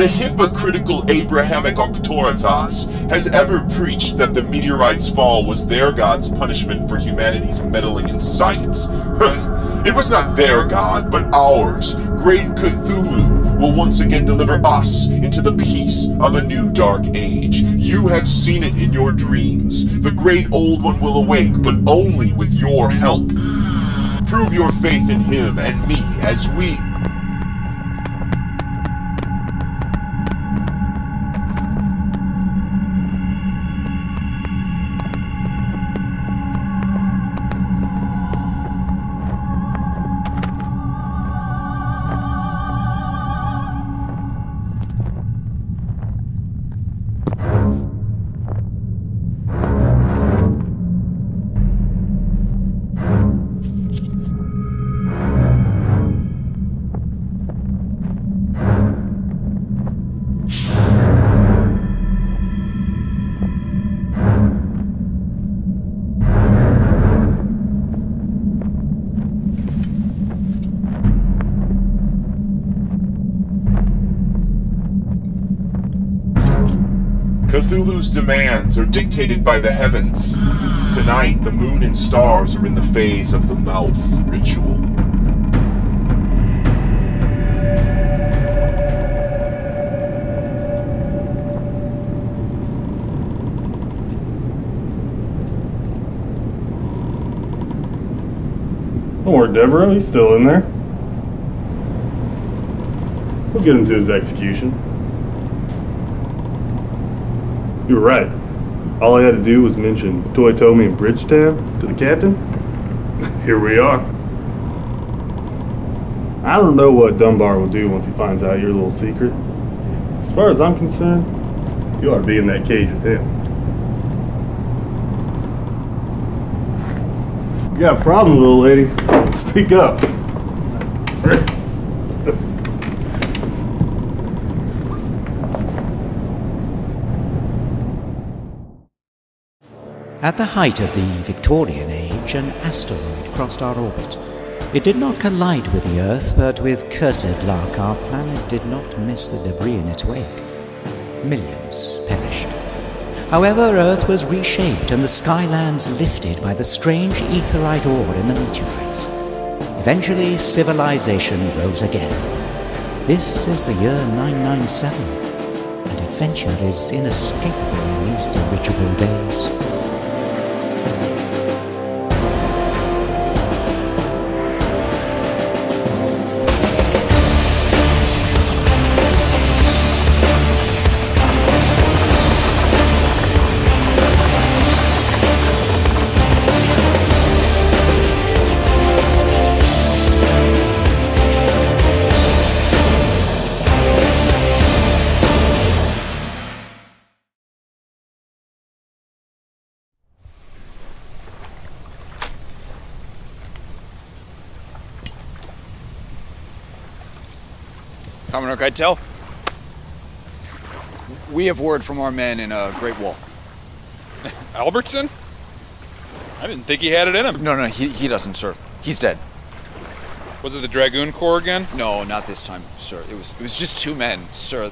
The hypocritical Abrahamic Auctoritas has ever preached that the meteorite's fall was their god's punishment for humanity's meddling in science. it was not their god, but ours. Great Cthulhu will once again deliver us into the peace of a new dark age. You have seen it in your dreams. The great old one will awake, but only with your help. Prove your faith in him and me as we Cthulhu's demands are dictated by the heavens. Tonight, the moon and stars are in the phase of the mouth ritual. Worry, Deborah. He's still in there. We'll get him to his execution. You were right. All I had to do was mention Toyotomi and Bridgetown to the captain. Here we are. I don't know what Dunbar will do once he finds out your little secret. As far as I'm concerned, you ought to be in that cage with him. You got a problem, little lady? Speak up. At the height of the Victorian age, an asteroid crossed our orbit. It did not collide with the Earth, but with cursed luck, our planet did not miss the debris in its wake. Millions perished. However, Earth was reshaped and the skylands lifted by the strange etherite ore in the meteorites. Eventually, civilization rose again. This is the year 997, and adventure is inescapable in these dirigible days thank you Commodore Keitel, we have word from our men in uh, Great Wall. Albertson? I didn't think he had it in him. No, no, he, he doesn't, sir. He's dead. Was it the Dragoon Corps again? No, not this time, sir. It was it was just two men, sir.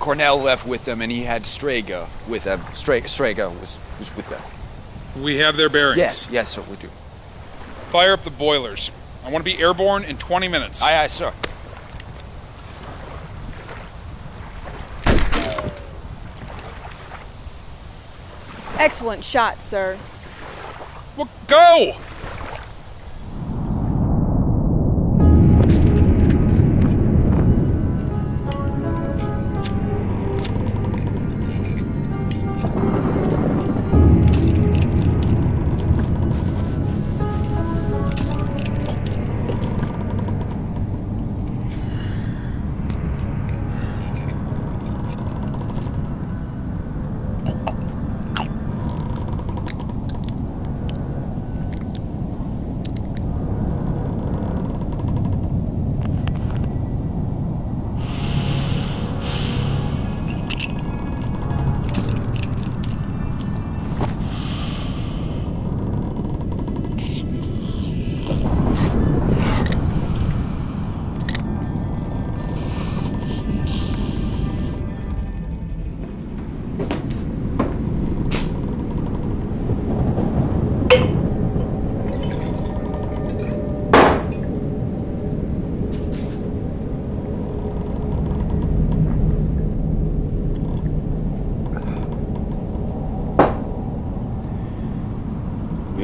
Cornell left with them, and he had Strega with them. Strega, Strega was was with them. We have their bearings. Yes, yes, sir, we do. Fire up the boilers. I want to be airborne in 20 minutes. Aye, aye, sir. Excellent shot, sir. Well, go!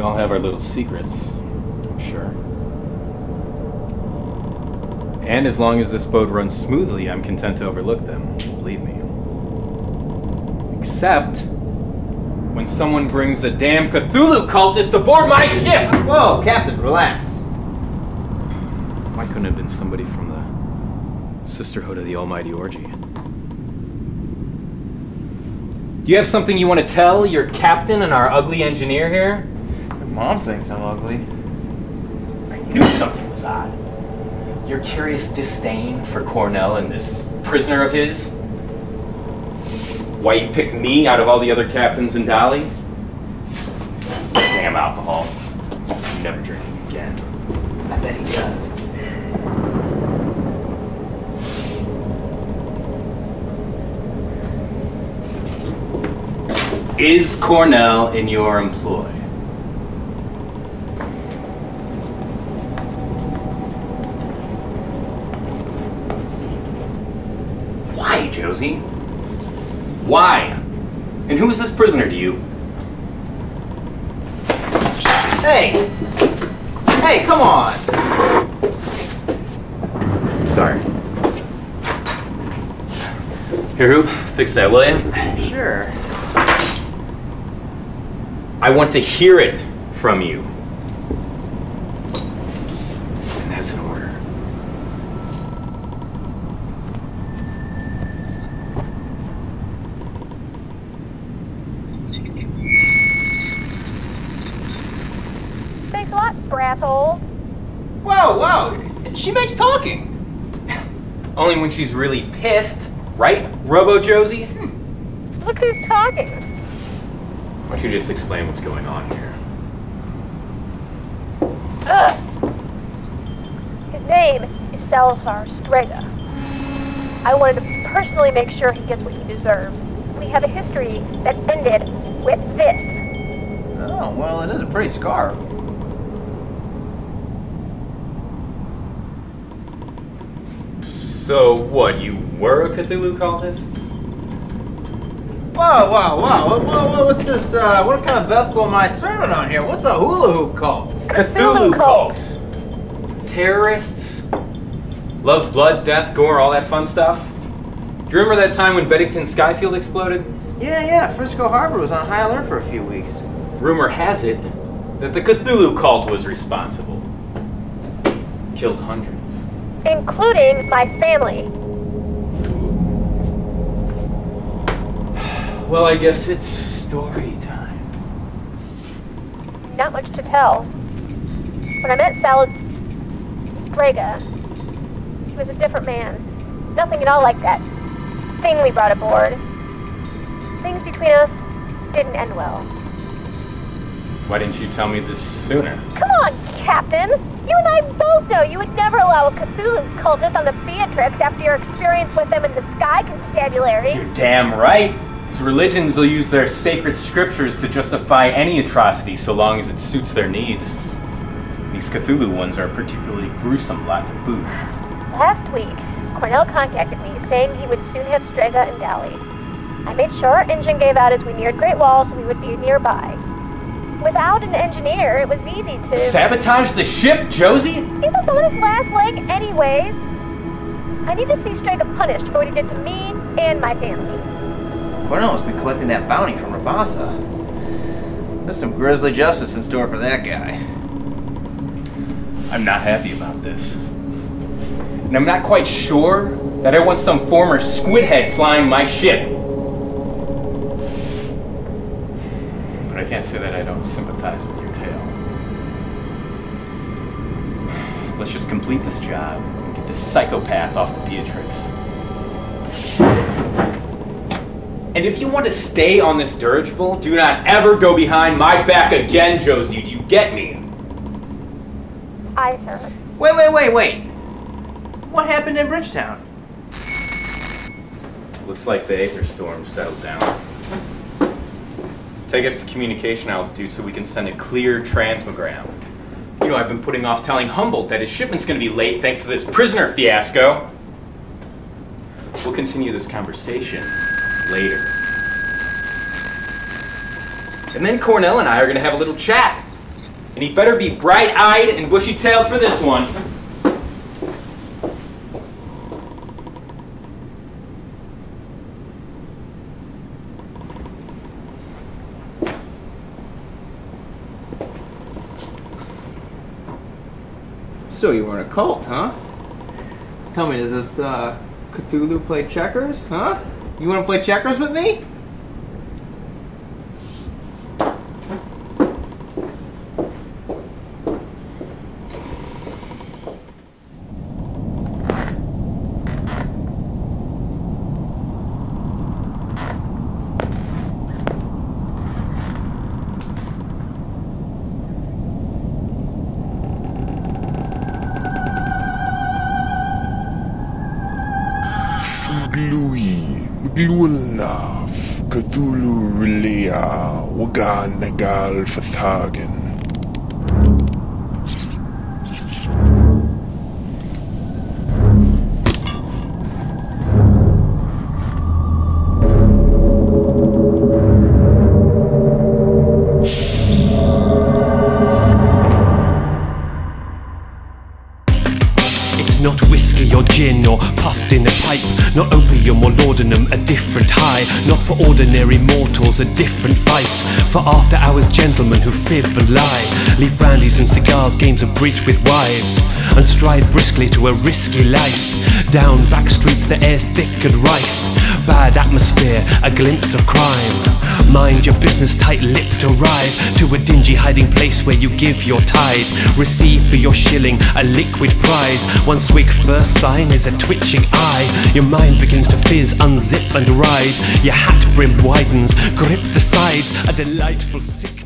We all have our little secrets, I'm sure. And as long as this boat runs smoothly, I'm content to overlook them, believe me. Except when someone brings a damn Cthulhu cultist aboard my ship! Whoa, Captain, relax. Why couldn't it have been somebody from the Sisterhood of the Almighty Orgy? Do you have something you want to tell your captain and our ugly engineer here? Your mom thinks I'm ugly. I knew something was odd. Your curious disdain for Cornell and this prisoner of his? Why you picked me out of all the other captains in Dolly? Damn alcohol. I'm never drinking again. I bet he does. Is Cornell in your employ? Why, Josie? Why? And who is this prisoner to you? Hey! Hey, come on! Sorry. Here, who? Fix that, will you? Sure. I want to hear it from you. And that's an order. Thanks a lot, brasshole. Whoa, whoa! She makes talking! Only when she's really pissed, right, Robo Josie? Hmm. Look who's talking. Why don't you just explain what's going on here? Ugh. His name is Salazar Strega. I wanted to personally make sure he gets what he deserves. We have a history that ended with this. Oh, well, it is a pretty scar. So, what, you were a Cthulhu cultist? Whoa, whoa, whoa, whoa, whoa, what's this, uh, what kind of vessel am I serving on here? What's a hula hoop cult? Cthulhu cult! Terrorists? Love blood, death, gore, all that fun stuff? Do you remember that time when Beddington Skyfield exploded? Yeah, yeah, Frisco Harbor was on high alert for a few weeks. Rumor has it that the Cthulhu cult was responsible. Killed hundreds. Including my family. Well, I guess it's story time. Not much to tell. When I met Sal Strega, he was a different man. Nothing at all like that thing we brought aboard. Things between us didn't end well. Why didn't you tell me this sooner? Come on, Captain! You and I both know you would never allow a Cthulhu cultist on the Beatrix after your experience with them in the Sky Constabulary. You're damn right. These religions will use their sacred scriptures to justify any atrocity so long as it suits their needs. These Cthulhu ones are a particularly gruesome lot to boot. Last week, Cornell contacted me saying he would soon have Strega and Dally. I made sure our engine gave out as we neared Great Wall so we would be nearby. Without an engineer, it was easy to. Sabotage the ship, Josie? He was on his last leg, anyways. I need to see Strega punished for what he did to me and my family. Cornell must been collecting that bounty from Rabasa. There's some grisly justice in store for that guy. I'm not happy about this. And I'm not quite sure that I want some former squidhead flying my ship. Can't say that Aye don't sympathize with your tale. Let's just complete this job and get this psychopath off the Beatrix. And if you want to stay on this dirigible, do not ever go behind my back again, Josie. Do you get me? I sir. Wait, wait, wait, wait. What happened in Bridgetown? Looks like the Aether storm settled down. Take us to communication altitude so we can send a clear transmogram. You know, I've been putting off telling Humboldt that his shipment's gonna be late thanks to this prisoner fiasco. We'll continue this conversation later. And then Cornell and I are gonna have a little chat. And he better be bright eyed and bushy tailed for this one. So you were in a cult, huh? Tell me, does this uh, Cthulhu play checkers, huh? You want to play checkers with me? Gluenlaf, Cthulhu Relea, Wagan Nagal Fathagen. Not opium or laudanum, a different high. Not for ordinary mortals, a different vice. For after hours gentlemen who fib and lie, leave brandies and cigars, games of bridge with wives, and stride briskly to a risky life. Down back streets, the air's thick and rife. Bad atmosphere, a glimpse of crime. Mind your business, tight lipped, arrive to a dingy hiding place where you give your tithe. Receive for your shilling a liquid prize. One swig first sign is a twitching eye. Your mind begins to fizz, unzip and ride. Your hat brim widens, grip the sides, a delightful sick.